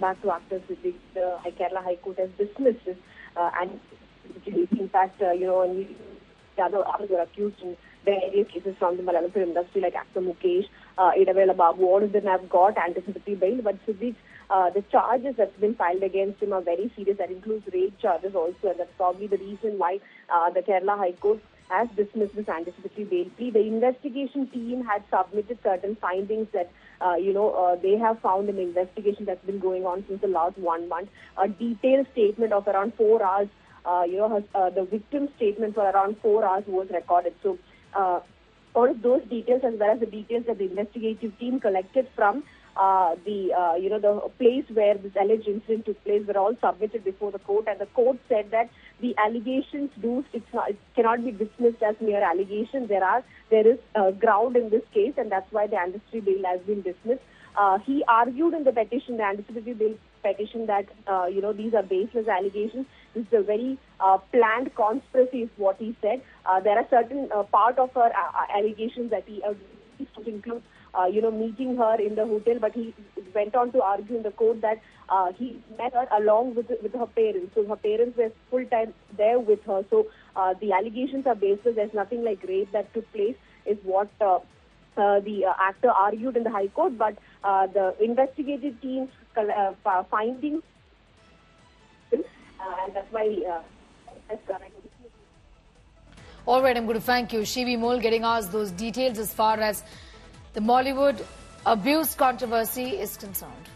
Back to actors with the Kerala High Court has dismissed this uh, and in fact, uh, you know, and the other others were accused in various cases from the Malayalam film industry like actor Mukesh, uh, Idavela Babu, all of them have got anticipatory bail, but Siddique, uh, the charges that's been filed against him are very serious. That includes rape charges also, and that's probably the reason why uh, the Kerala High Court has dismissed this anticipatory bail plea. The investigation team had submitted certain findings that, uh, you know, uh, they have found an investigation that's been going on since the last one month. A detailed statement of around four hours, uh, you know, has, uh, the victim's statement for around four hours was recorded. So, uh, all of those details as well as the details that the investigative team collected from uh, the uh, you know the place where this alleged incident took place were all submitted before the court, and the court said that the allegations do it's not it cannot be dismissed as mere allegations. There are there is uh, ground in this case, and that's why the anticipatory bail has been dismissed. Uh, he argued in the petition, the anticipatory bail petition, that uh, you know these are baseless allegations. This is a very uh, planned conspiracy, is what he said. Uh, there are certain uh, part of her uh, allegations that he uh, include uh, you know, meeting her in the hotel, but he went on to argue in the court that uh, he met her along with with her parents. So her parents were full time there with her. So uh, the allegations are baseless. There's nothing like rape that took place, is what. Uh, uh, the uh, actor argued in the High Court, but uh, the investigative team's uh, findings, uh, and that's why uh, that's correct. All right, I'm going to thank you. Shibimol getting us those details as far as the Mollywood abuse controversy is concerned.